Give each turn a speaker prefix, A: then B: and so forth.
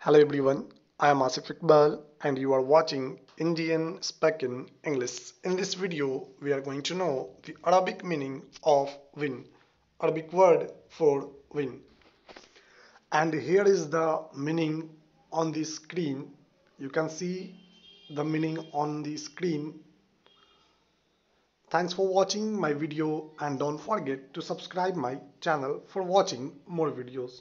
A: Hello everyone, I am Asif Iqbal and you are watching Indian Spoken English. In this video, we are going to know the Arabic meaning of win, Arabic word for win. And here is the meaning on the screen. You can see the meaning on the screen. Thanks for watching my video and don't forget to subscribe my channel for watching more videos.